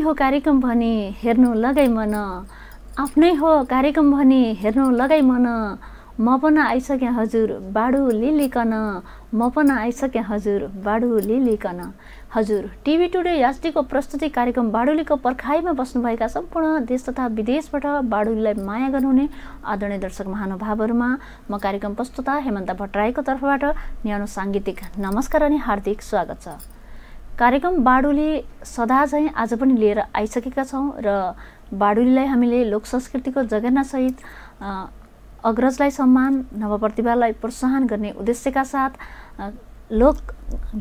हो कार्यक्रम भनी हेर्नु लगाइ मन। आफ्नै हो कार्यक्रम भनी हेर्नु लगाइ मन। म पनि आइसकेँ हजुर बाडु लिलिकन। म पनि आइसकेँ हजुर बाडु लिलिकन। हजुर टिभी टुडे यास्टीको प्रस्तुति कार्यक्रम बाडुलीको पर्खाइमा बस्नुभएका सम्पूर्ण देश तथा विदेशबाट बाडुलीलाई माया गर्नुहुने आदरणीय दर्शक महानुभावहरूमा म कार्यक्रम प्रस्तुता हेमन्त भट्टराईको तर्फबाट। न्यानो साङ्गीतिक नमस्कार अनि हार्दिक स्वागत छ। कार्यक्रम बाडुली सदा चाहिँ आज पनि लिएर आइसकेका छौँ र बाडुलीलाई हामीले लोक संस्कृतिको जगेर्नासहित अग्रजलाई सम्मान नवप्रतिभालाई प्रोत्साहन गर्ने उद्देश्यका साथ लोक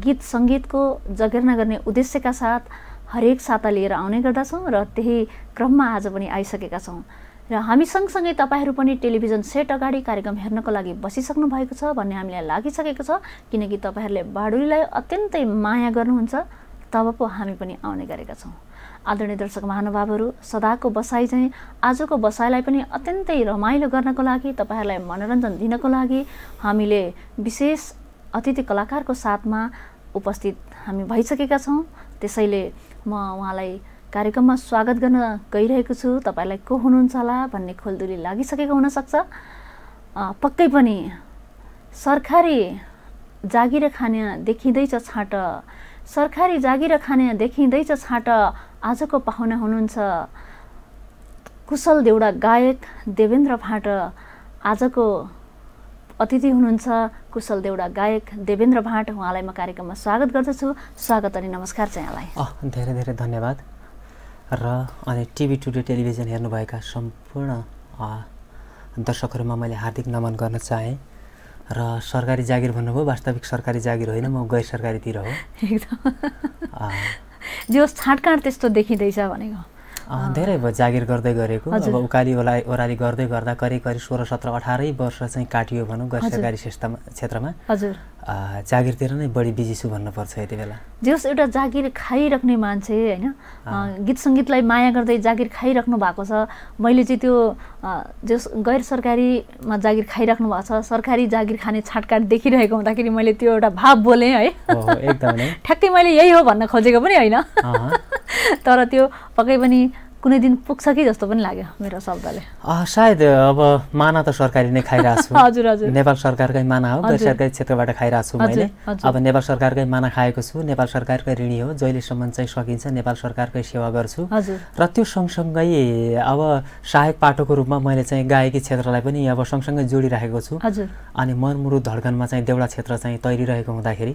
गीत सङ्गीतको जगेर्ना गर्ने उद्देश्यका साथ हरेक साता लिएर आउने गर्दछौँ र त्यही क्रममा आज पनि आइसकेका छौँ। र हामी सँगसँगै तपाईँहरू पनि टेलिभिजन सेट अगाडि कार्यक्रम हेर्नको लागि बसिसक्नु भएको छ भन्ने हामीलाई लागिसकेको छ। किनकि तपाईँहरूले बाडुलीलाई अत्यन्तै माया गर्नुहुन्छ। तब पो हामी पनि आउने गरेका छौँ। आदरणीय दर्शक महानुभावहरू सदाको बसाइ चाहिँ आजको बसाइलाई पनि अत्यन्तै रमाइलो गर्नको लागि तपाईँहरूलाई मनोरञ्जन दिनको लागि हामीले विशेष अतिथि कलाकारको साथमा उपस्थित हामी भइसकेका छौँ। त्यसैले म उहाँलाई कार्यक्रममा स्वागत गर्न गइरहेको छु। तपाईँलाई को हुनुहुन्छ होला भन्ने खोलदुली लागिसकेको हुनसक्छ। पक्कै पनि सरकारी जागिर खाने देखिँदैछ छाँट। सरकारी जागिर खाने देखिँदैछ छाँट। आजको पाहुना हुनुहुन्छ कुशल देउडा गायक देवेन्द्र भाट। आजको अतिथि हुनुहुन्छ कुशल देउडा गायक देवेन्द्र भाट। उहाँलाई म कार्यक्रममा स्वागत गर्दछु। स्वागत अनि नमस्कार चाहिँ यहाँलाई। धेरै धेरै धन्यवाद। र अनि टिभी टुडे टेलिभिजन हेर्नुभएका सम्पूर्ण दर्शकहरूमा मैले हार्दिक नमन गर्न चाहेँ। र सरकारी जागिर भन्नुभयो वास्तविक सरकारी जागिर होइन म गैर सरकारीतिर हो। एकदम। जो छाँटकाँट त्यस्तो देखिँदैछ भनेको। धेरै भयो जागिर गर्दै गरेको। अब उकाली ओला ओह्राली गर्दै गर्दा करिब करिब सोह्र सत्र अठारै वर्ष चाहिँ काटियो भनौँ गैर सरकारी संस्थामा क्षेत्रमा। हजुर। जागिरतिर नै बढी बिजी छु भन्नुपर्छ यति बेला। जस एउटा जागिर खाइराख्ने मान्छे होइन? गीत सङ्गीतलाई माया गर्दै जागिर खाइराख्नु भएको छ। मैले चाहिँ त्यो जस गैर सरकारीमा जागिर खाइराख्नु भएको छ सरकारी जागिर खाने छाटकाट देखिरहेको हुँदाखेरि मैले त्यो एउटा भाव बोलेँ है। ठ्याक्कै मैले यही हो भन्न खोजेको पनि होइन। तर त्यो पक्कै पनि कुनै दिन पुग्छ कि जस्तो पनि लाग्यो मेरो शब्दले। सायद अब माना त सरकारी नै खाइरहेको छु हजुर हजुर। नेपाल सरकारकै माना हो गैर सरकारी क्षेत्रबाट खाइरहेको छु मैले अब नेपाल सरकारकै माना खाएको छु नेपाल सरकारकै ऋणी हो जहिलेसम्म चाहिँ सकिन्छ नेपाल सरकारकै सेवा गर्छु। र त्यो सँगसँगै अब सहायक पाठकको रूपमा मैले चाहिँ गायकी क्षेत्रलाई पनि अब सँगसँगै जोडिराखेको छु। अनि मनमुरु धड्कनमा चाहिँ देउडा क्षेत्र चाहिँ तैरिरहेको हुँदाखेरि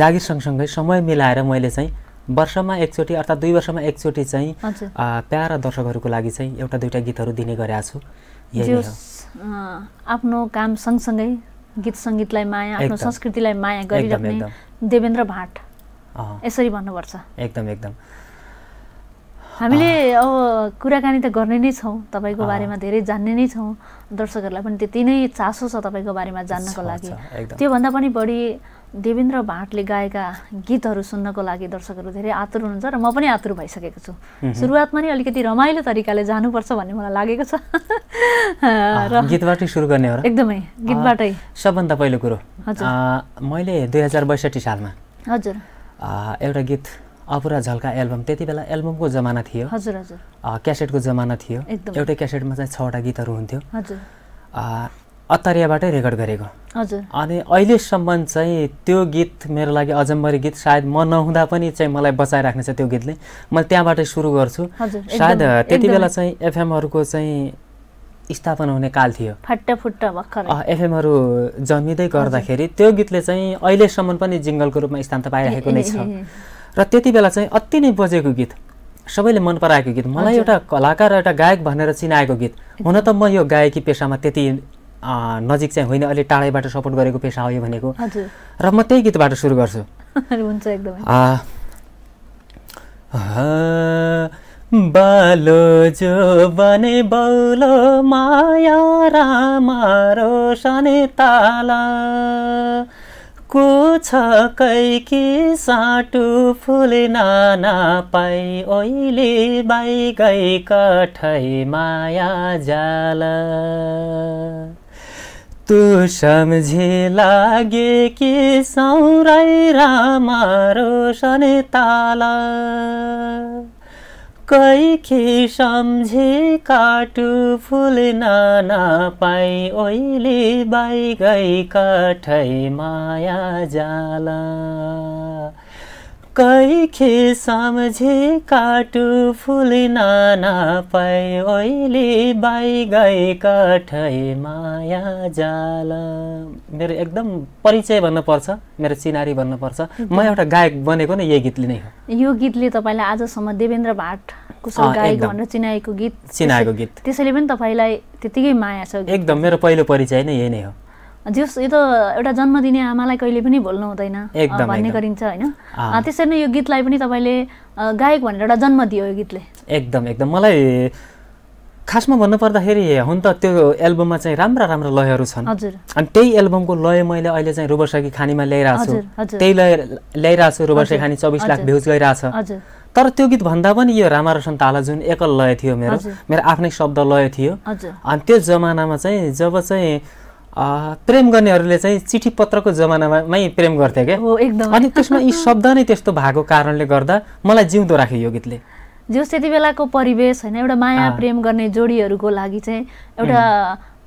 जागिर सँगसँगै समय मिलाएर मैले चाहिँ वर्षमा एकचोटि अर्थात् दुई वर्षमा एकचोटि चाहिँ प्यारा दर्शकहरूको लागि चाहिँ एउटा दुइटा गीतहरू दिने गरेको छु। आफ्नो काम सँगसँगै गीत सङ्गीतलाई माया आफ्नो संस्कृतिलाई माया गरिराख्ने देवेन्द्र भाट। यसरी भन्नुपर्छ। एकदम एकदम। हामीले अब कुराकानी त गर्ने नै छौँ तपाईँको बारेमा धेरै जान्ने नै छौँ। दर्शकहरूलाई पनि त्यति नै चासो छ तपाईँको बारेमा जान्नको लागि। त्योभन्दा पनि बढी देवेन्द्र भाटले गाएका गीतहरू सुन्नको लागि दर्शकहरू धेरै आतुर हुनुहुन्छ र म पनि आतुर भइसकेको छु। सुरुवातमा नै अलिकति रमाइलो तरिकाले जानुपर्छ भन्ने मलाई लागेको छ। र गीतबाटै सुरु गर्ने हो एकदमै गीतबाटै। सबभन्दा पहिलो कुरो। मैले दुई हजार बैसठी सालमा हजुर। एउटा गीत अपुरा झल्का एल्बम त्यति बेला एल्बमको जमाना थियो। हजुर हजुर। क्यासेटको जमाना थियो। एउटै क्यासेटमा चाहिँ छवटा गीतहरू हुन्थ्यो। हजुर। अत्तरियाबाटै रेकर्ड गरेको। हजुर। अनि अहिलेसम्म चाहिँ त्यो गीत मेरो लागि अजम्बरी गीत सायद म नहुँदा पनि चाहिँ मलाई बचाइराख्ने छ त्यो गीतले। मैले त्यहाँबाटै सुरु गर्छु। सायद त्यति बेला चाहिँ एफएमहरूको चाहिँ स्थापना हुने काल थियो। एफएमहरू जन्मिँदै गर्दाखेरि त्यो गीतले चाहिँ अहिलेसम्म पनि जिङ्गलको रूपमा स्थान त पाइरहेको नै छ। र त्यति बेला चाहिँ अति नै बजेको गीत सबैले मन पराएको गीत। मलाई एउटा कलाकार एउटा गायक भनेर चिनाएको गीत। हुन त म यो गायकी पेसामा त्यति नजिक चाहिँ होइन अलि टाढैबाट सपोर्ट गरेको पेसा हो यो भनेको। र म त्यही गीतबाट सुरु गर्छु। हुन्छ एकदमै। बालो जो बने बौलो माया रामारो सने ताला। को छ कैकी साटु फुल नाना पाइ ओइले बाई गई कठै माया जाला। तू समझे लागे कि सौराई रामारो सने ताला। कैखी सम्झे काटु फुल नाना पाइ ओइली बाई गई कठै माया जाला। कैखे सम्झे काटु फुल नाना पाइ ओइली बाई गई कठै माया जाला। मेरो एकदम परिचय भन्नुपर्छ मेरो चिनारी भन्नुपर्छ। म एउटा गायक बनेको नै यही गीतले नै हो। यो गीतले तपाईँलाई आजसम्म देवेन्द्र भाट कुशल गायक भनेर चिनाएको गीत। चिनाएको गीत। त्यसैले पनि तपाईँलाई त्यतिकै माया छ। एकदम मेरो पहिलो परिचय नै यही नै हो। जस यो त एउटा जन्म दिने आमालाई कहिले पनि भुल्नु हुँदैन भन्ने गरिन्छ होइन? त्यसरी नै यो गीतलाई पनि तपाईँले गायक भनेर एउटा जन्म दियो यो गीतले। एकदम एकदम। मलाई खासमा भन्नुपर्दाखेरि हुन त त्यो एल्बममा चाहिँ राम्रा राम्रा लयहरू छन्। अनि त्यही एल्बमको लय मैले अहिले चाहिँ रुबर्साकी खानीमा ल्याइरहेको छु त्यही लय ल्याइरहेको छु रुबर्साकी खानी चौबिस लाख भ्युज गइरहेछ। तर त्यो गीत भन्दा पनि यो रामारोसन ताला जुन एकल लय थियो मेरो मेरो आफ्नै शब्द लय थियो। अनि त्यो जमानामा चाहिँ जब चाहिँ प्रेम गर्नेहरूले चाहिँ चिठी पत्रको जमानामै प्रेम गर्थे क्या अनि त्यसमा यी शब्द नै त्यस्तो भएको कारणले गर्दा मलाई जिउँदो राख्यो यो गीतले। जस त्यति बेलाको परिवेश होइन एउटा माया प्रेम गर्ने जोडीहरूको लागि चाहिँ एउटा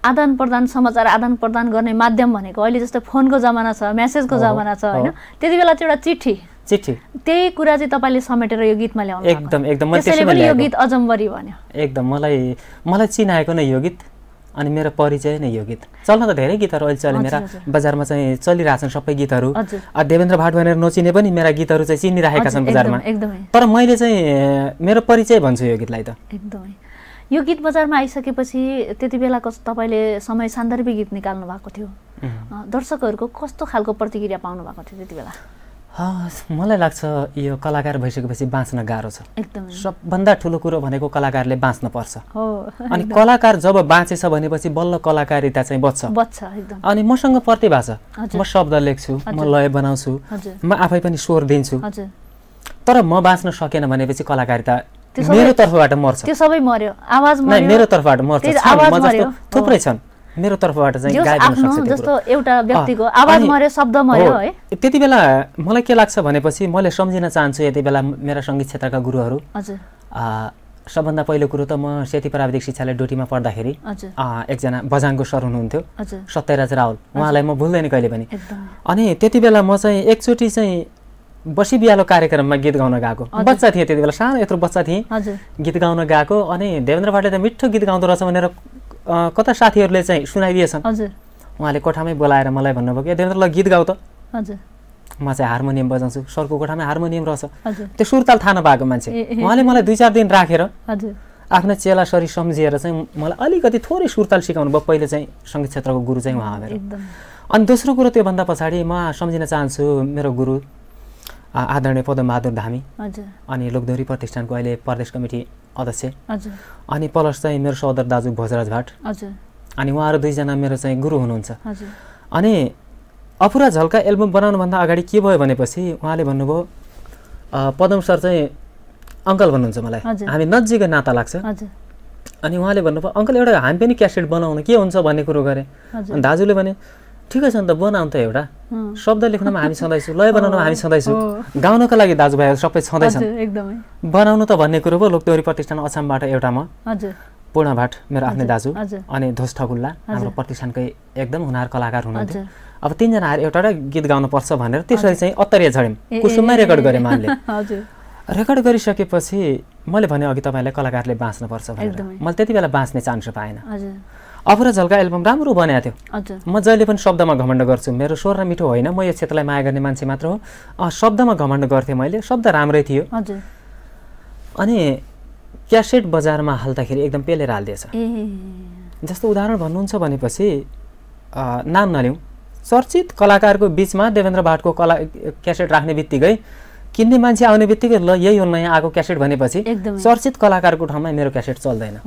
आदान प्रदान समाचार आदान प्रदान गर्ने माध्यम भनेको अहिले जस्तो फोनको जमाना छ म्यासेजको जमाना छ होइन? त्यति बेला चाहिँ एउटा चिठी। चिठी। त्यही कुरा चाहिँ तपाईँले समेटेर यो गीतमा ल्याउनु एकदम एकदम। यो गीत अजम्बरी भन्यो एकदम। मलाई मलाई चिनाएको नै यो गीत। अनि मेरो परिचय नै यो गीत। चल्न त धेरै गीतहरू अहिले चले मेरा बजारमा चाहिँ चलिरहेछन् सबै गीतहरू। देवेन्द्र भाट भनेर नचिने पनि मेरा गीतहरू चाहिँ चिनिरहेका छन् बजारमा। तर मैले चाहिँ मेरो परिचय भन्छु यो गीतलाई त। एकदमै। यो गीत बजारमा आइसकेपछि त्यति बेलाको तपाईँले समय सान्दर्भिक गीत निकाल्नु भएको थियो। दर्शकहरूको कस्तो खालको प्रतिक्रिया पाउनु भएको थियो त्यति बेला? मलाई लाग्छ यो कलाकार भइसकेपछि बाँच्न गाह्रो छ। सबभन्दा ठुलो कुरो भनेको कलाकारले बाँच्न पर्छ। अनि कलाकार जब बाँचेछ भनेपछि बल्ल कलाकारिता चाहिँ बच्छ। अनि मसँग प्रतिभा छ म शब्द लेख्छु म लय बनाउँछु म आफै पनि स्वर दिन्छु। तर म बाँच्न सकेन भनेपछि कलाकारिता मेरो तर्फबाट मर्छ। त्यो सबै मर्यो। आवाज मेरो तर्फबाट मर्छ। थुप्रै छन्। मेरो तर्फबाट चाहिँ गाइदिन सक्छ जस्तो एउटा व्यक्तिको आवाज मर्यो शब्द मर्यो है। त्यति बेला मलाई के लाग्छ भनेपछि मैले सम्झिन चाहन्छु यति बेला मेरा सङ्गीत क्षेत्रका गुरुहरू। हजुर। सबभन्दा पहिलो कुरो त म सेती प्राविधिक शिक्षालय डोटीमा पढ्दाखेरि एकजना बजाङको सर हुनुहुन्थ्यो सत्यराज राहुल उहाँलाई म भुल्दैन कहिले पनि। अनि त्यति बेला म चाहिँ एकचोटि चाहिँ बसी बिहालो कार्यक्रममा गीत गाउन गएको। बच्चा थिएँ त्यति बेला सानो यत्रो बच्चा थिएँ। गीत गाउन गएको अनि देवेन्द्र भाटले त मिठो गीत गाउँदो रहेछ भनेर कता साथीहरूले चाहिँ सुनाइदिएछन्? हजुर। उहाँले कोठामै बोलाएर मलाई भन्नुभयो कि ल गीत गाउ त। हजुर। म चाहिँ हार्मोनियम बजाउँछु। सरको कोठामै हार्मोनियम रहेछ। त्यो सुरताल थाहा नपाएको मान्छे। उहाँले मलाई दुई चार दिन राखेर आफ्नो चेला सरी सम्झिएर चाहिँ मलाई अलिकति थोरै सुरताल सिकाउनु भयो। पहिले चाहिँ सङ्गीत क्षेत्रको गुरु चाहिँ उहाँ मेरो। अनि दोस्रो कुरो त्योभन्दा पछाडि म सम्झिन चाहन्छु मेरो गुरु। आदरणीय पदमबहादुर धामी अनि लोकदोरी प्रतिष्ठानको अहिले प्रदेश कमिटी अध्यक्ष। अनि प्लस चाहिँ मेरो सहोदर दाजु भोजराज भाट। अनि उहाँहरू दुईजना मेरो चाहिँ गुरु हुनुहुन्छ। अनि अपुरा झल्का एल्बम बनाउनुभन्दा अगाडि के भयो भनेपछि उहाँले भन्नुभयो पदम सर चाहिँ अङ्कल भन्नुहुन्छ मलाई। हामी नजिकै नाता लाग्छ। अनि उहाँले भन्नुभयो अङ्कल एउटा हामी पनि क्यासेट बनाउनु के हुन्छ भन्ने कुरो गरेँ। अनि दाजुले भने ठिकै छ नि त बनाउनु त एउटा। शब्द लेख्नमा हामी छँदैछु लय बनाउनमा हामी छँदैछु। गाउनको लागि दाजुभाइहरू सबै छँदैछन्। बनाउनु त भन्ने कुरो भयो लोकदेवरी प्रतिष्ठान अछामबाट एउटा म। पूर्ण भाट मेरो आफ्नै दाजु अनि ध्वज ठगुल्ला हाम्रो प्रतिष्ठानकै एकदम हुनार कलाकार हुनुहुन्थ्यो। अब तिनजना आएर एउटा एउटा गीत गाउनुपर्छ भनेर त्यसरी चाहिँ अत्तरिया झड्यौँ कुसुममै रेकर्ड गरेँ मानले रेकर्ड गरिसकेपछि मैले भने अघि तपाईँलाई कलाकारले बाँच्नुपर्छ भनेर। मैले त्यति बेला बाँच्ने चान्स पाएन। अपुरा झल्का एल्बम राम्रो बनाएको थियो। म जहिले पनि शब्दमा घमण्ड गर्छु। मेरो स्वर र मिठो होइन। म यो क्षेत्रलाई माया गर्ने मान्छे मात्र हो। शब्दमा घमण्ड गर्थेँ मैले। शब्द राम्रै थियो। अनि क्यासेट बजारमा हाल्दाखेरि एकदम पेलेर हालिदिएछ। जस्तो उदाहरण भन्नुहुन्छ भनेपछि नाम नलिउँ। चर्चित कलाकारको बिचमा देवेन्द्र भाटको कला क्यासेट राख्ने बित्तिकै किन्ने मान्छे आउने बित्तिकै ल यही हो नयाँ आएको क्यासेट भनेपछि चर्चित कलाकारको ठाउँमा मेरो क्यासेट चल्दैन।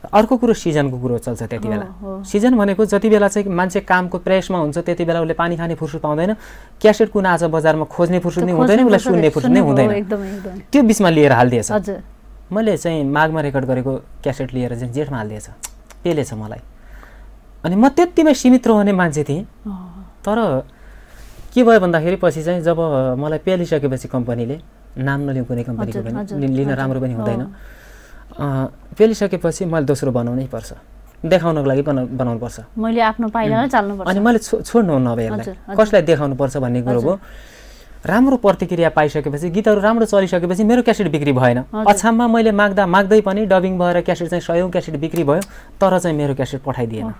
अर्को कुरो सिजनको कुरो चल्छ त्यति बेला। सिजन भनेको जति बेला चाहिँ मान्छे कामको प्रेसमा हुन्छ त्यति बेला उसले पानी खाने फुर्सुद पाउँदैन। क्यासेट कुन आज बजारमा खोज्ने फुर्सुद नै हुँदैन उसलाई सुन्ने फुर्सुद नै हुँदैन। त्यो बिचमा लिएर हालिदिएछ। मैले चाहिँ माघमा रेकर्ड गरेको क्यासेट लिएर चाहिँ जेठमा हालिदिएछ। पेलेछ मलाई। अनि म त्यतिमै सीमित रहने मान्छे थिएँ। तर के भयो भन्दाखेरि पछि चाहिँ जब मलाई पेलिसकेपछि कम्पनीले नाम नलिउँ कुनै कम्पनीको पनि लिन राम्रो पनि हुँदैन। पेलिसकेपछि मैले दोस्रो बनाउनै पर्छ। देखाउनको लागि बनाउनु पर्छ मैले आफ्नो अनि मैले छोड्नु नभए कसलाई देखाउनु पर्छ भन्ने कुरो हो राम्रो प्रतिक्रिया पाइसकेपछि गीतहरू राम्रो चलिसकेपछि मेरो क्यासेट बिक्री भएन। अछाममा मैले माग्दा माग्दै पनि डबिङ भएर क्यासेट चाहिँ सयौँ क्यासेट बिक्री भयो तर चाहिँ मेरो क्यासेट पठाइदिएन।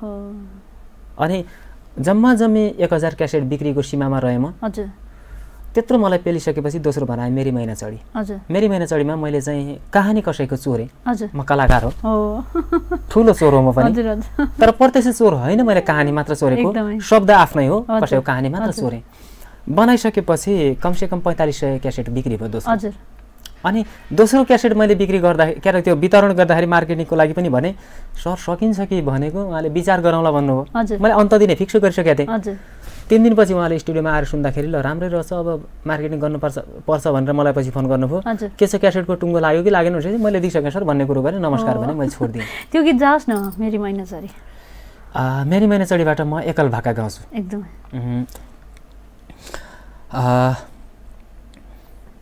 अनि जम्मा जम्मी एक हजार क्यासेट बिक्रीको सीमामा रहेँ म। त्यत्रो मलाई पेलिसकेपछि दोस्रो बनाएँ मेरी महिना चढी। मेरी महिना चढीमा मैले चाहिँ कहानी कसैको चोरेँ। म कलाकार हो। ठुलो चोर हो म पनि। तर प्रत्यक्ष चोर होइन मैले कहानी मात्र चोरेको। शब्द आफ्नै हो कसैको कहानी मात्र चोरेँ। बनाइसकेपछि कमसेकम पैँतालिस सय क्यासेट बिक्री भयो दोस्रो। अनि दोस्रो क्यासेट मैले बिक्री गर्दा के अरे त्यो वितरण गर्दाखेरि मार्केटिङको लागि पनि भने सर सकिन्छ कि? भनेको उहाँले विचार गराउँला भन्नुभयो। मैले अन्त दिने फिक्स गरिसकेको थिएँ। तिन दिनपछि उहाँले स्टुडियोमा आएर सुन्दाखेरि ल राम्रै रहेछ अब मार्केटिङ गर्नुपर्छ पर्छ भनेर मलाई पछि फोन गर्नुभयो। के छ क्यासेटको टुङ्गो लाग्यो कि लागेन भनेपछि मैले दिइसकेँ सर भन्ने कुरो गरेँ नमस्कार भने मैले छोडिदिएँ। त्यो गीत जाओस् न मेरी महिनाचरी मेरी महिनाचरीबाट म एकल भाका गाउँछु। एकदम।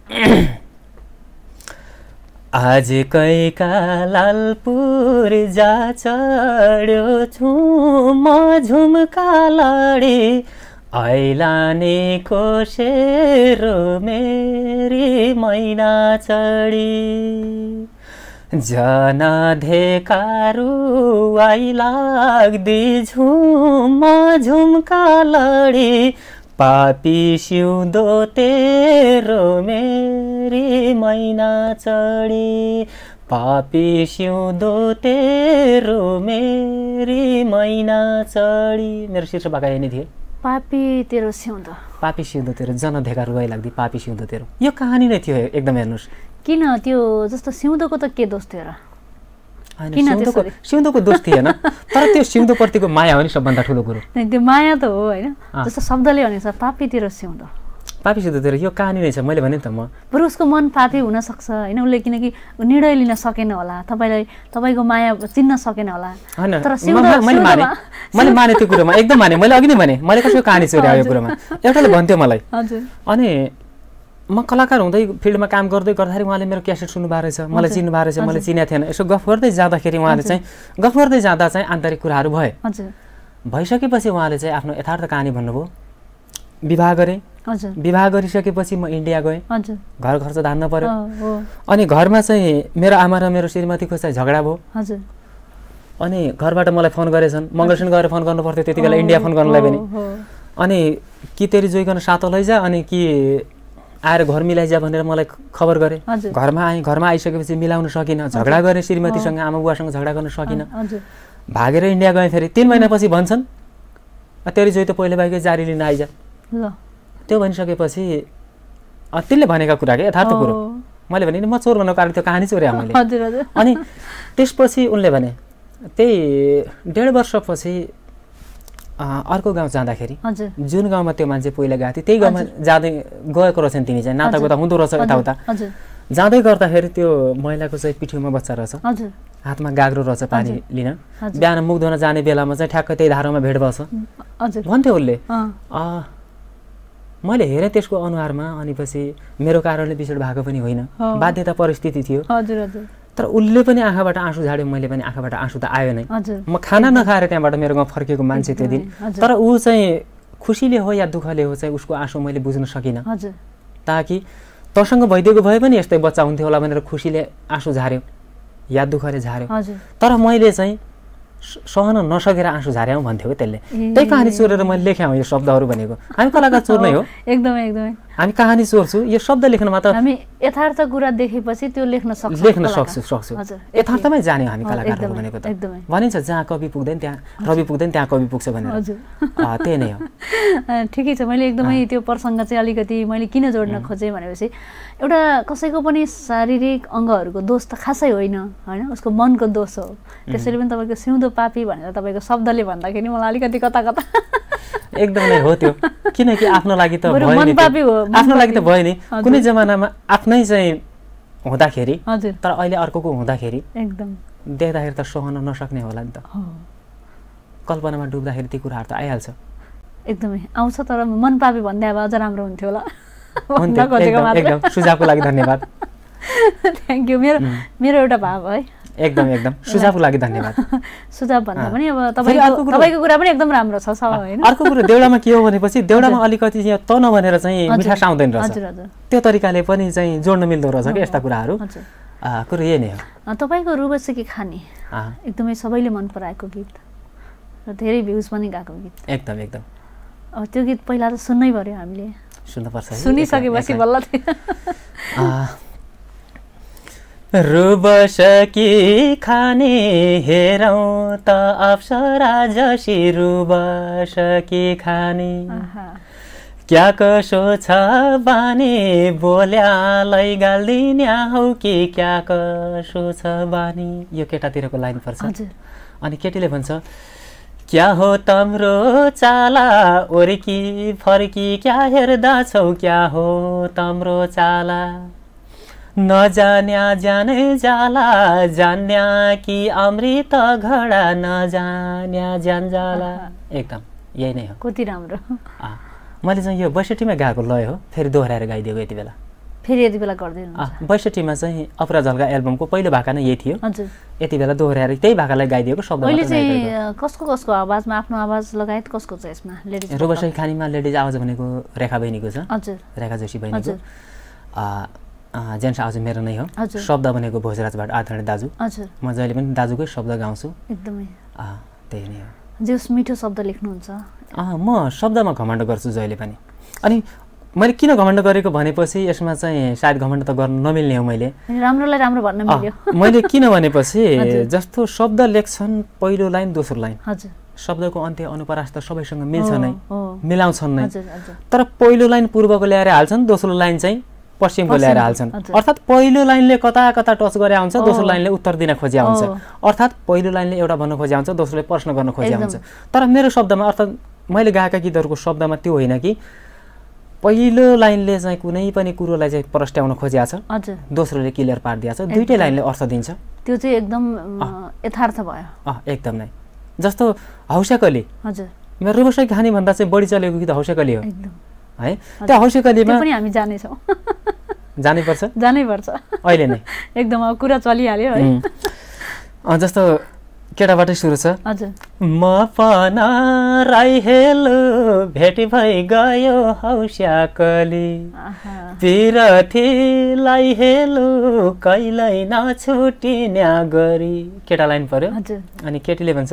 आज कैका लालपुर जा चढ्यो छु म झुमका लडे ऐलाने कोसेरो मेरी मैना चढी। जन धेकारु आइलाग्दी झुम झुमका लडी। पापी सिउँदो तेरो मेरी मैना चढी। पापी सिउँदो तेरो मेरी मैना चढी। मेरो शीर्ष बाका यही नै पापी तेरो सिउँदो पापी सिउँदो तेरो जन धेकार रुवाई लाग्दी पापी सिउँदो तेरो। यो कहानी नै थियो एकदम हेर्नुहोस्। किन त्यो जस्तो सिउँदोको त के दोष थियो र? सिउँदोको सिउँदोको दोष थिएन तर त्यो सिउँदोप्रतिको माया हो नि सबभन्दा ठुलो कुरो। त्यो माया त हो होइन? जस्तो शब्दले भनेको छ पापीतिर सिउँदो पापी सिउँदोतिर यो कहानी नै छ मैले भने त म। बरु उसको मन पापी हुनसक्छ। होइन उसले किनकि निर्णय लिन सकेन होला। तपाईँलाई तपाईँको माया चिन्न सकेन होला। होइन मैले माने। मैले माने त्यो कुरोमा। एकदम माने। मैले अघि नै भने मैले कसैको कहानी चोरे यो कुरोमा। एउटाले भन्थ्यो मलाई। अनि म कलाकार हुँदै फिल्डमा काम गर्दै गर्दाखेरि उहाँले मेरो क्यासेट सुन्नु भएको रहेछ। मलाई चिन्नु भएको रहेछ। मैले चिनेको थिएन। यसो गफ गर्दै जाँदाखेरि उहाँले चाहिँ गफ गर्दै जाँदा चाहिँ आन्तरिक कुराहरू भए। भइसकेपछि उहाँले चाहिँ आफ्नो यथार्थ कहानी भन्नुभयो। विवाह गरेँ। विवाह गरिसकेपछि म इन्डिया गएँ। घर खर्च धान्न पर्यो। अनि घरमा चाहिँ मेरो आमा र मेरो श्रीमतीको चाहिँ झगडा भयो। अनि घरबाट मलाई फोन गरेछन्। मङ्गलसेन गएर फोन गर्नु पर्थ्यो त्यति बेला इन्डिया फोन गर्नुलाई पनि। अनि कि तेरि जोइकन सातो लैजा अनि कि आएर घर मिलाइजा भनेर मलाई खबर गरेँ। घरमा आएँ घरमा आइसकेपछि मिलाउन सकिनँ। झगडा गरेँ श्रीमतीसँग आमा बुवासँग झगडा गर्न सकिनँ। भागेर इन्डिया गएँ फेरि। तिन महिनापछि भन्छन् तेरि जोइ त पहिले बाइकै जारी लिन आइज त्यो भनिसकेपछि त्यसले भनेका कुरा के? यथार्थ कुरो। मैले भने म चोर भन्नुको कारण त्यो कहानी चोरे मैले। अनि त्यसपछि उनले भने त्यही डेढ वर्षपछि अर्को गाउँ जाँदाखेरि जुन गाउँमा त्यो मान्छे पहिला गएको थियो त्यही गाउँमा जाँदै गएको रहेछन् तिमी चाहिँ। नाताको त हुँदो रहेछ यताउता। जाँदै गर्दाखेरि त्यो महिलाको चाहिँ पिठ्यौमा बच्चा रहेछ। हातमा गाग्रो रहेछ पानी लिन। बिहान मुख धुन जाने बेलामा चाहिँ ठ्याक्कै त्यही धारामा भेट बस्छ भन्थ्यो उसले मैले हेरेँ त्यसको अनुहारमा अनि पछि मेरो कारणले बिछोड भएको पनि होइन। बाध्यता परिस्थिति थियो। तर उसले पनि आँखाबाट आँसु झाड्यो मैले पनि आँखाबाट आँसु त आयो नै। म खाना नखाएर त्यहाँबाट मेरो गाउँ फर्केको मान्छे त्यो दिन। तर ऊ चाहिँ खुसीले हो या दुःखले हो चाहिँ उसको आँसु मैले बुझ्न सकिनँ। ताकि तसँग भइदिएको भए पनि यस्तै बच्चा हुन्थ्यो होला भनेर खुसीले आँसु झार्यो या दुःखले झार्यो तर मैले चाहिँ सहन नसकेर आँसु झार्याउँ भन्थ्यो त्यसले। त्यही कहानी चोरेर मैले लेख्याउँ यो शब्दहरू भनेको। हामी कलाकार चोर नै हो। एकदमै एकदमै। हामी कहानी चोर्छु यो शब्द लेख्नमा त हामी यथार्थ कुरा देखेपछि त्यो लेख्न सक्छौँ लेख्न सक्छु सक्छु। यथार्थमै जाने हामी कलाकारहरू भनेको त। भनिन्छ जहाँ कवि पुग्दैन त्यहाँ रवि पुग्दैन त्यहाँ कवि पुग्छ भनेर। त्यही नै हो। ठिकै छ। मैले एकदमै त्यो प्रसङ्ग चाहिँ अलिकति मैले किन जोड्न खोजेँ भनेपछि एउटा कसैको पनि शारीरिक अङ्गहरूको दोष त खासै होइन होइन? उसको मनको दोष हो। त्यसैले पनि तपाईँको सिउँदो पापी भनेर तपाईँको शब्दले भन्दाखेरि मलाई अलिकति कता कता एकदमै हो त्यो। किनकि आफ्नो लागि त आफ्नो लागि त भयो नि कुनै जमानामा आफ्नै चाहिँ हुँदाखेरि तर अहिले अर्कोको हुँदाखेरि एकदम। देख्दाखेरि त सहन नसक्ने होला नि त। कल्पनामा डुब्दाखेरि ती कुराहरू त आइहाल्छ। एकदमै। आउँछ तर मन पापी भन्दै अब अझ राम्रो हुन्थ्यो होला। सुझावको लागि धन्यवाद। थ्याङ्क यू मेरो मेरो एउटा भाव है। एकदम एकदम। सुझावको लागि धन्यवाद। सुझाव भन्दा पनि अब तपाईँको तपाईँको कुरा पनि एकदम राम्रो छ होइन? अर्को कुरो देउडामा के हो भनेपछि देउडामा अलिकति त नभनेर चाहिँ मिठास आउँदैन रहेछ। त्यो तरिकाले पनि चाहिँ जोड्न मिल्दो रहेछ कि यस्ता कुराहरू। कुरो यही नै हो। तपाईँको रुबसेकी खाने एकदमै सबैले मन पराएको गीत र धेरै भ्युज पनि गएको गीत। एकदम एकदम। अब त्यो गीत पहिला त सुन्नै पऱ्यो हामीले। सुन्नुपर्छ सुनिसकेपछि बल्ल रुबसकी खाने हेरौँ त अप्सरा जसी रुबसकी खाने। क्या कसो छ बानी बोल्यालै गालिदिने हौ कि क्या कसो छ बानी। यो केटातिरको लाइन पर्छ अनि केटीले भन्छ क्या हो तम्रो चाला ओर्की फर्की क्या हेर्दा छौ? क्या हो तम्रो चाला? नजान्या जाने जाला जान्या कि अमृत घडा नजान्या जान जाला। एकदम यही नै हो। कति राम्रो। मैले चाहिँ यो बैसठीमा गाएको लय हो फेरि दोहोऱ्याएर गाइदिएको यति बेला। फेरि यति बेला गरिदिनु बैसठीमा चाहिँ अपरा झल्का एल्बमको पहिलो भाका नै यही थियो। हजुर। यति बेला दोहोऱ्याएर त्यही भाकालाई गाइदिएको शब्द अहिले चाहिँ कसको कसको आवाजमा आफ्नो आवाज लगायत कसको छ यसमा? लेडिज रोबसै खानीमा लेडिज आवाज भनेको रेखा बहिनीको छ। हजुर। रेखा जोशी बहिनीको। जेन्ट्स आवाज मेरो नै हो। शब्द भनेको भोजराजबाट आदरणीय दाजु। म जहिले पनि दाजुकै शब्द गाउँछु। एकदमै। त्यही नै हो। जस मिठो शब्द लेख्नुहुन्छ। म शब्दमा घमण्ड गर्छु जहिले पनि। अनि मैले किन घमण्ड गरेको भनेपछि यसमा चाहिँ सायद घमण्ड त गर्न नमिल्ने हो मैले। राम्रोलाई राम्रो भन्न मिल्यो। मैले किन भनेपछि जस्तो शब्द लेख्छन् पहिलो लाइन दोस्रो लाइन। हजुर। शब्दको अन्त्य अनुपरास त सबैसँग मिल्छ नै। मिलाउँछन् नै। तर पहिलो लाइन पूर्वको ल्याएर हाल्छन् दोस्रो लाइन चाहिँ पश्चिमको ल्याएर हाल्छन्। अर्थात् पहिलो लाइनले कता कता टच गरे आउँछ दोस्रो लाइनले उत्तर दिन खोजिया हुन्छ अर्थात् पहिलो लाइनले एउटा भन्न खोजिया हुन्छ दोस्रोले प्रश्न गर्न खोजिया हुन्छ तर मेरो शब्दमा अर्थात् मैले गाएका गीतहरूको शब्दमा त्यो होइन कि पहिलो लाइनले चाहिँ कुनै पनि कुरोलाई चाहिँ प्रस्ट्याउन खोजिया छ दोस्रोले क्लियर पारिदिएको छ दुइटै लाइनले अर्थ दिन्छ। त्यो चाहिँ एकदम यथार्थ भयो। एकदम नै। जस्तो हौसेकली। हजुर। मेरो रुबसै खाने भन्दा चाहिँ बढी चलेको गीत हौसेकली हो। है? त्यो हौसेकलीमा पनि हामी जानेछौँ। जानै पर्छ जानै पर्छ अहिले नै? एकदम अब कुरा चलिहाल्यो है। जस्तो केटाबाटै सुरु छ। हजुर। म पन राई हेलो भेट भइ गयो हौस्याकली। पिरथीलाई हेलो कहिल्यै नछुटिन्या गरी। केटा लाइन पर्यो। अनि केटीले भन्छ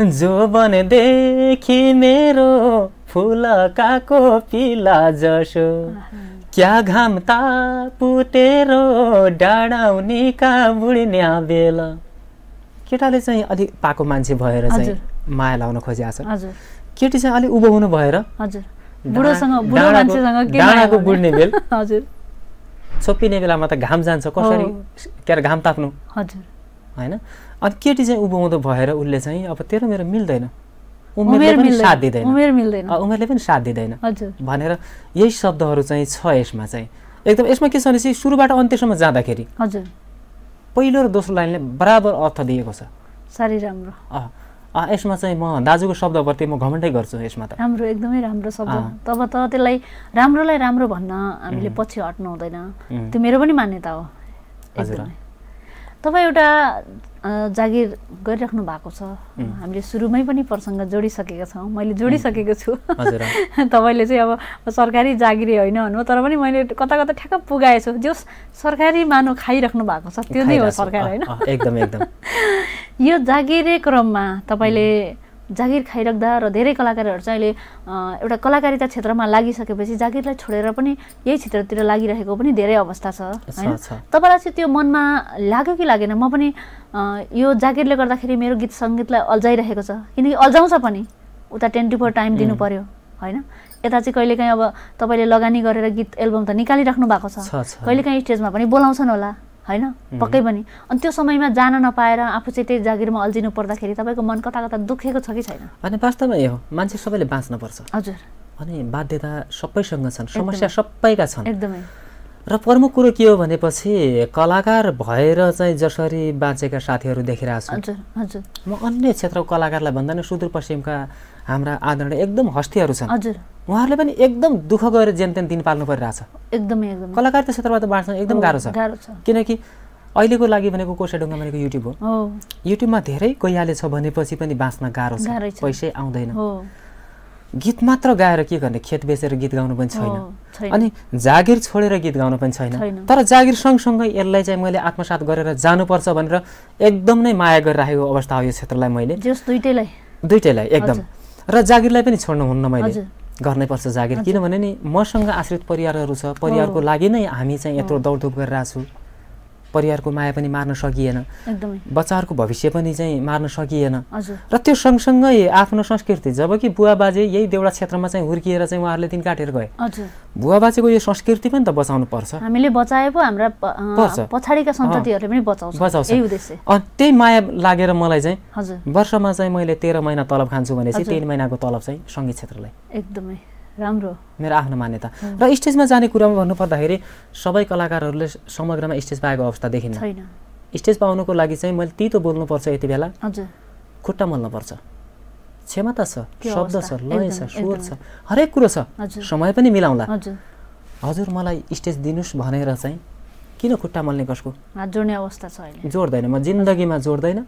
जो देखि मेरो फुल काको पिला जसो। क्या घाम तापुटेरो डाँडाउने का बुढ्या बेला केटाले चाहिँ अलिक पाको मान्छे भएर चाहिँ माया लाउन खोजिएको छ केटी चाहिँ अलिक उभो हुनु भएर डाँडाको बुढ्ने बेल। छोपिने बेलामा त घाम जान्छ कसरी? के अरे घाम ताप्नु। होइन? अनि केटी चाहिँ उभो हुँदो भएर उसले चाहिँ अब तेरो मेरो मिल्दैन। उमेरले पनि साथ दिँदैन। उमेरले पनि साथ दिँदैन। भनेर यही शब्दहरू चाहिँ छ यसमा चाहिँ। एकदम यसमा के छ भनेपछि सुरुबाट अन्त्यसम्म जाँदाखेरि हजुर। पहिलो र दोस्रो लाइनले बराबर अर्थ दिएको छ। साह्रै राम्रो। यसमा चाहिँ म दाजुको शब्दप्रति म घमण्डै गर्छु यसमा त। राम्रो एकदमै राम्रो शब्द। तब त त्यसलाई राम्रोलाई राम्रो भन्न हामीले पछि हट्नु हुँदैन। त्यो मेरो पनि मान्यता हो। हजुर। तपाईँ एउटा जागिर गरिराख्नु भएको छ। हामीले सुरुमै पनि प्रसङ्ग जोडिसकेका छौँ। मैले जोडिसकेको छु। तपाईँले चाहिँ अब सरकारी जागिरी होइन भन्नु तर पनि मैले कता कता ठ्याक्क पुगाएछु। जो सरकारी मानु खाइराख्नु भएको छ त्यो नै हो सरकार होइन? एकदम एकदम। यो जागिरे क्रममा तपाईँले जागिर खाइराख्दा र धेरै कलाकारहरू चाहिँ अहिले एउटा कलाकारिता क्षेत्रमा लागिसकेपछि जागिरलाई छोडेर पनि यही क्षेत्रतिर लागिरहेको पनि धेरै अवस्था छ होइन? तपाईँलाई चाहिँ त्यो मनमा लाग्यो कि लागेन? म पनि यो जागिरले गर्दाखेरि मेरो गीत सङ्गीतलाई अल्झाइरहेको छ किनकि अल्झाउँछ पनि। उता ट्वेन्टी फोर टाइम दिनु पर्यो होइन? यता चाहिँ कहिलेकाहीँ अब तपाईँले लगानी गरेर गीत एल्बम त निकालिराख्नु भएको छ। कहिलेकाहीँ स्टेजमा पनि बोलाउँछन् होला। होइन? पक्कै पनि। अनि त्यो समयमा जान नपाएर आफू चाहिँ त्यही जागिरमा अल्झिनु पर्दाखेरि तपाईँको मन कता कता दुखेको छ कि छैन? अनि वास्तवमा यो मान्छे सबैले बाँच्नुपर्छ हजुर। अनि बाध्यता सबैसँग छन् समस्या सबैका छन्। एकदमै। र प्रमुख कुरो के हो भनेपछि कलाकार भएर चाहिँ जसरी बाँचेका साथीहरू देखिरहेको छु म अन्य क्षेत्रको कलाकारलाई भन्दा नि सुदूरपश्चिमका हाम्रा आदरणीय एकदम हस्तीहरू छन्। हजुर। उहाँहरूले पनि एकदम दुःख गरेर जेन तेन दिन पाल्नु परिरहेछ। एकदमै एकदम। कलाकारिता क्षेत्रबाट बाँड्न एकदम गाह्रो छ। गाह्रो छ। किनकि अहिलेको लागि भनेको कोसेडुङ्गा भनेको युट्युब हो। युट्युबमा धेरै गइहाले छ भनेपछि पनि बाँच्न गाह्रो छ। पैसै आउँदैन। गीत मात्र गाएर के गर्ने? खेत बेचेर गीत गाउनु पनि छैन। अनि जागिर छोडेर गीत गाउनु पनि छैन। तर जागिर सँगसँगै यसलाई चाहिँ मैले आत्मसात गरेर जानुपर्छ भनेर एकदम नै माया गरिराखेको अवस्था हो यो क्षेत्रलाई मैले। दुइटैलाई। दुइटैलाई एकदम। र जागिरलाई पनि छोड्नु हुन्न मैले। गर्नै पर्छ जागिर। किनभने नि मसँग आश्रित परिवारहरू छ। परिवारको लागि नै हामी चाहिँ यत्रो दौडधुप गरिरहेको छु परिवारको माया पनि मार्न सकिएन। बच्चाहरूको भविष्य पनि चाहिँ मार्न सकिएन। र त्यो सँगसँगै आफ्नो संस्कृति जब कि बुवा बाजे यही देउडा क्षेत्रमा चाहिँ हुर्किएर चाहिँ उहाँहरूले दिन काटेर गए। बुवा बाजेको यो संस्कृति पनि त बचाउनु पर्छ। हामीले बचाए पो हाम्रा पछाडिका सन्ततिहरूले पनि बचाउँछ। बचाउँछ। अनि त्यही माया लागेर मलाई चाहिँ वर्षमा चाहिँ मैले तेह्र महिना तलब खान्छु भनेपछि तिन महिनाको तलब चाहिँ सङ्गीत क्षेत्रलाई। एकदमै। राम्रो। मेरो आफ्नो मान्यता। र स्टेजमा जाने कुरामा भन्नुपर्दाखेरि सबै कलाकारहरूले समग्रमा स्टेज पाएको अवस्था देखिन्न। स्टेज पाउनुको लागि चाहिँ मैले तितो बोल्नुपर्छ यति बेला। खुट्टा मल्नुपर्छ। क्षमता छ शब्द छ लय छ स्वर छ हरेक कुरो छ। समय पनि मिलाउँला। हजुर। मलाई स्टेज दिनुहोस् भनेर चाहिँ किन खुट्टा मल्ने कसको? जोड्ने अवस्था छ जोड्दैन म जिन्दगीमा जोड्दैन।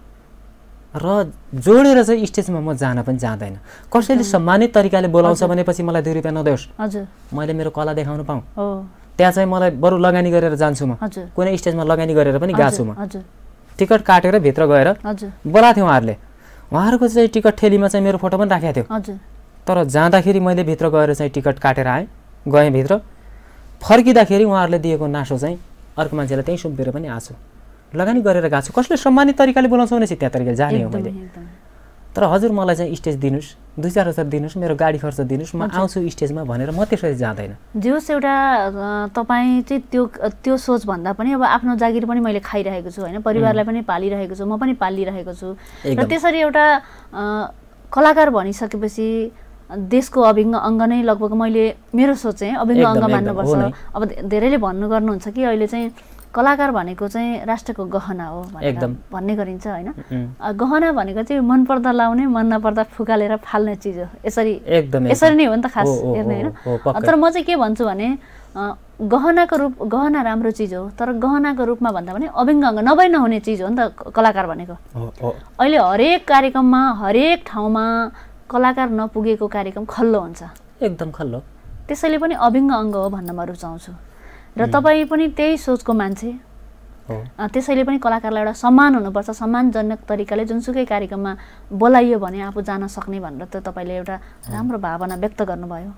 र जोडेर चाहिँ स्टेजमा म जान पनि जाँदैन। कसैले सम्मानित तरिकाले बोलाउँछ भनेपछि मलाई दुई रुपियाँ नदेओस् मैले मेरो कला देखाउनु पाऊँ। त्यहाँ चाहिँ मलाई बरु लगानी गरेर जान्छु म। कुनै स्टेजमा लगानी गरेर पनि गाछु म। टिकट काटेर भित्र गएर बोलाएको थियो उहाँहरूले। उहाँहरूको चाहिँ टिकट ठेलीमा चाहिँ मेरो फोटो पनि राखेको थियो। तर जाँदाखेरि मैले भित्र गएर चाहिँ टिकट काटेर आएँ गएँ भित्र। फर्किँदाखेरि उहाँहरूले दिएको नासो चाहिँ अर्को मान्छेलाई त्यहीँ सुम्पेर पनि आएको लगानी गरेर गएको छु। कसले सम्मानित तरिकाले बोलाउँछ भने चाहिँ त्या तरिकाले जाने हो मैले। तर हजुर मलाई चाहिँ स्टेज दिनुहोस् दुई चार हजार दिनुहोस् मेरो गाडी खर्च दिनुहोस् म आउँछु स्टेजमा भनेर म त्यसरी जाँदैन। जोस् एउटा तपाईँ चाहिँ त्यो त्यो सोचभन्दा पनि अब आफ्नो जागिर पनि मैले खाइरहेको छु होइन? परिवारलाई पनि पालिरहेको छु म पनि पालिरहेको छु। र त्यसरी एउटा कलाकार भनिसकेपछि देशको अभिङ्ग अङ्ग नै लगभग मैले मेरो सोच चाहिँ अभिङ्ग अङ्ग मान्नुपर्छ। अब धेरैले भन्नु गर्नुहुन्छ कि अहिले चाहिँ कलाकार भनेको चाहिँ राष्ट्रको गहना हो एकदम। भन्ने गरिन्छ होइन? गहना भनेको चाहिँ मन पर्दा लाउने मन नपर्दा फुकालेर फाल्ने चिज हो। यसरी यसरी नै हो नि त खास हेर्ने होइन? तर म चाहिँ के भन्छु भने गहनाको रूप गहना राम्रो चिज हो तर गहनाको रूपमा भन्दा पनि अभिङ्ग अङ्ग नभई नहुने चिज हो नि त कलाकार भनेको। अहिले हरेक कार्यक्रममा हरेक ठाउँमा कलाकार नपुगेको कार्यक्रम खल्लो हुन्छ। एकदम खल्लो। त्यसैले पनि अभिङ्ग अङ्ग हो भन्न म रुचाउँछु। र तपाईँ पनि त्यही सोचको मान्छे। त्यसैले पनि कलाकारलाई एउटा सम्मान हुनुपर्छ सम्मानजनक तरिकाले जुनसुकै कार्यक्रममा बोलाइयो भने आफू जान सक्ने भनेर त तपाईँले एउटा राम्रो भावना व्यक्त गर्नुभयो।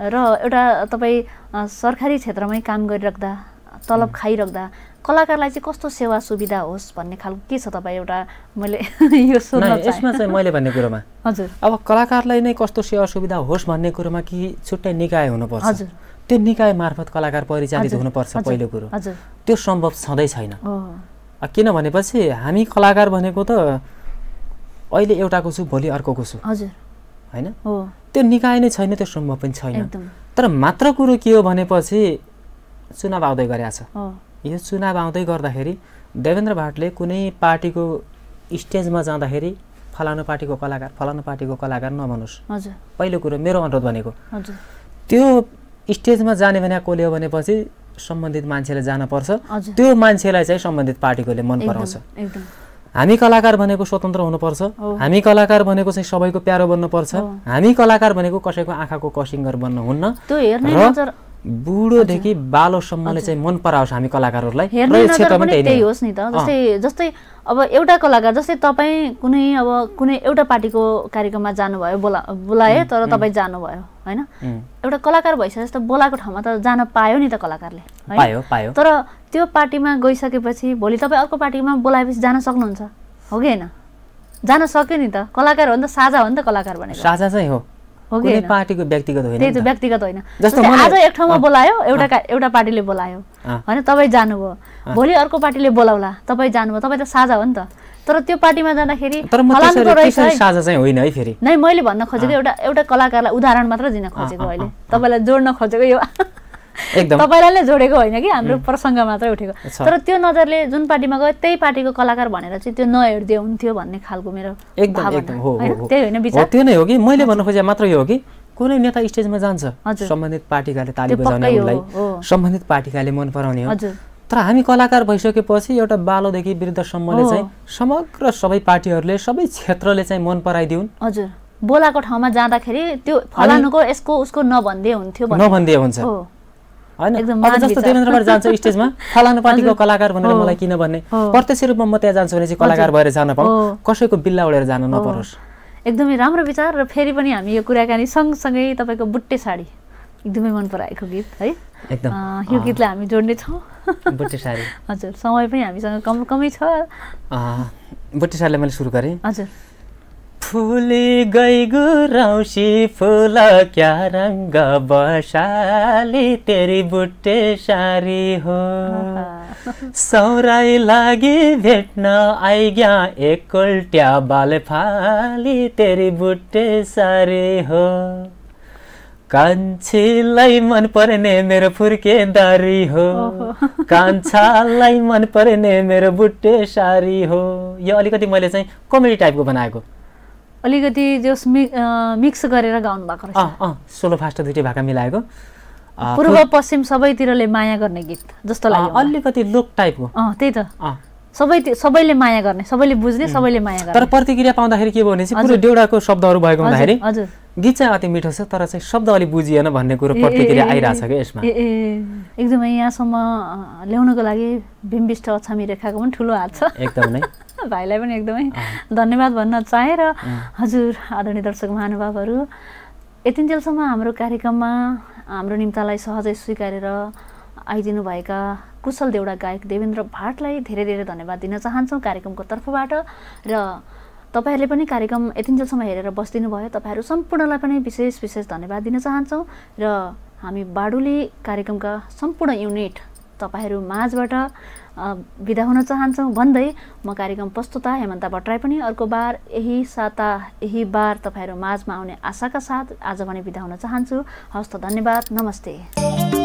र एउटा तपाईँ सरकारी क्षेत्रमै काम गरिराख्दा तलब खाइराख्दा कलाकारलाई चाहिँ कस्तो सेवा सुविधा होस् भन्ने खालको के छ तपाईँ एउटा मैले यो यसमा चाहिँ मैले भन्ने कुरोमा। हजुर। अब कलाकारलाई नै कस्तो सेवा सुविधा होस् भन्ने कुरोमा कि छुट्टै निकाय हुनुपर्छ? हजुर। त्यो निकाय मार्फत कलाकार परिचालित हुनुपर्छ पहिलो कुरो। त्यो सम्भव छँदै छैन। किन भनेपछि हामी कलाकार भनेको त अहिले एउटाको छु भोलि अर्कोको छु होइन? त्यो निकाय नै छैन त्यो सम्भव पनि छैन। तर मात्र कुरो के हो भनेपछि चुनाव आउँदै गरेछ यो चुनाव आउँदै गर्दाखेरि देवेन्द्र भाटले कुनै पार्टीको स्टेजमा जाँदाखेरि फलानु पार्टीको कलाकार फलानु पार्टीको कलाकार नभनोस् पहिलो कुरो मेरो अनुरोध भनेको। त्यो स्टेजमा जाने भने कसले हो भनेपछि सम्बन्धित मान्छेले जान पर्छ त्यो मान्छेलाई चाहिँ सम्बन्धित पार्टीकोले मन पराउँछ। हामी कलाकार भनेको स्वतन्त्र हुनुपर्छ। हामी कलाकार भनेको चाहिँ सबैको प्यारो बन्नुपर्छ। हामी कलाकार भनेको कसैको आँखाको कसिङ्गर बन्न हुन्न। बुढोदेखि बालोसम्मले चाहिँ मन पराओस् हामी कलाकारहरूलाई। त्यही होस् नि त। जस्तै जस्तै अब एउटा कलाकार जस्तै तपाईँ कुनै अब कुनै एउटा पार्टीको कार्यक्रममा जानुभयो बोला बोलायो तर तपाईँ जानुभयो। होइन? एउटा कलाकार भइसके जस्तो बोलाएको ठाउँमा त जान पायो नि त कलाकारले पायो पायो। तर त्यो पार्टीमा गइसकेपछि भोलि तपाईँ अर्को पार्टीमा बोलाएपछि जान सक्नुहुन्छ हो कि होइन? जान सक्यो नि त कलाकार हो नि त साझा हो नि त कलाकार भनेको। साझा चाहिँ हो। हो कि पार्टीको व्यक्तिगत होइन त्यही त व्यक्तिगत होइन। आज एक ठाउँमा बोलायो एउटा एउटा पार्टीले बोलायो होइन? तपाईँ जानुभयो। भोलि अर्को पार्टीले बोलाउला तपाईँ जानुभयो तपाईँ त साझा हो नि त। तर त्यो पार्टीमा जाँदाखेरि साझा चाहिँ होइन है फेरि। नै मैले भन्न खोजेको एउटा एउटा कलाकारलाई उदाहरण मात्र दिन खोजेको अहिले। तपाईँलाई जोड्न खोजेको यो। तपाईँलाई नै जोडेको होइन कि? हाम्रो प्रसङ्ग मात्रै उठेको। तर त्यो नजरले जुन पार्टीमा गयो त्यही पार्टीको कलाकार भनेर चाहिँ त्यो नहेरिदियो हुन्थ्यो भन्ने खालको मेरो एकदम एकदम। हो त्यही होइन विचार। त्यो नै हो कि? मैले भन्न खोजेको मात्र यो हो कि? कुनै नेता स्टेजमा जान्छ। सम्बन्धित पार्टीकाले ताली बजाउने उनलाई। सम्बन्धित पार्टीकाले मन पराउने हो। तर हामी कलाकार भइसकेपछि एउटा बालोदेखि वृद्धसम्मले चाहिँ समग्र सबै पार्टीहरूले सबै क्षेत्रले चाहिँ मन पराइदिउन्। हजुर। बोलाको ठाउँमा जाँदाखेरि त्यो फलानुको यसको उसको नभन्दिए हुन्थ्यो नभन्दिए हुन्छ। होइन? जस्तो देवेन्द्रबाट जान्छ स्टेजमा फलानु पार्टीको कलाकार भनेर मलाई किन भन्ने? प्रत्यक्ष रूपमा म त्यहाँ जान्छु भने चाहिँ कलाकार भएर जान पाऊँ। कसैको बिल्ला उडेर जान नपरोस्। एकदमै राम्रो विचार र फेरि पनि हामी यो कुराकानी सँगसँगै तपाईँको बुट्टे साडी। एकदमै मन पराएको गीत है? एकदम। यो गीतलाई हामी जोड्नेछौँ बुट्टे साडी हजुर समय पनि हामीसँग कम कमै छ। बुट्टे साडीलाई मैले सुरु गरेँ। हजुर। फुली गई गुराउँसी फुल क्या रङ्ग बसाली तेरी बुट्टे सारी हो। सौराई लागि भेट्न आइग्या एक उल्ट्या बाल फाली तेरी बुट्टे सारी हो। कान्छीलाई मन पर्ने मेरो फुर्केदारी हो। कान्छालाई मन पर्ने मेरो बुट्टे सारी हो। यो अलिकति मैले चाहिँ कमेडी टाइपको बनाएको। अलिकति जस मिक्स गरेर गाउनु भएको रहेछ। सोलो फास्ट दुइटै भाका मिलाएको। पूर्व पश्चिम सबैतिरले माया गर्ने गीत जस्तो लाग्यो अलिकति लोक टाइपको। त्यही त। सबै सबैले माया गर्ने सबैले बुझ्ने सबैले माया गर्ने। तर प्रतिक्रिया पाउँदाखेरि के भयो भने चाहिँ पुरै डेउडाको शब्दहरू भएको हुँदाखेरि गीत चाहिँ अति मिठो छ तर चाहिँ शब्द अलिक बुझिएन भन्ने कुरो प्रतिक्रिया आइरहेछ क्या यसमा। एकदमै यहाँसम्म ल्याउनको लागि बिम्बिष्ट अछामी रेखाको पनि ठुलो हात छ। एकदमै। भाइलाई पनि एकदमै धन्यवाद भन्न चाहेँ र हजुर आदरणीय दर्शक महानुभावहरू यतिन्जेलसम्म हाम्रो कार्यक्रममा हाम्रो निम्तालाई सहजै स्वीकारेर आइदिनुभएका कुशल देउडा गायक देवेन्द्र भाटलाई धेरै धेरै धन्यवाद दिन चाहन्छौँ कार्यक्रमको तर्फबाट। र तपाईँहरूले पनि कार्यक्रम यतिन्जेलसम्म हेरेर बसिदिनु भयो तपाईँहरू सम्पूर्णलाई पनि विशेष विशेष धन्यवाद दिन चाहन्छौँ। र हामी बाडुली कार्यक्रमका सम्पूर्ण युनिट तपाईँहरू माझबाट बिदा हुन चाहन्छौँ। भन्दै म कार्यक्रम प्रस्तुता हेमन्ता भट्टराई पनि अर्को बार यही साता यही बार तपाईँहरू माझमा आउने आशाका साथ आज भने बिदा हुन चाहन्छु। हस्त धन्यवाद। नमस्ते।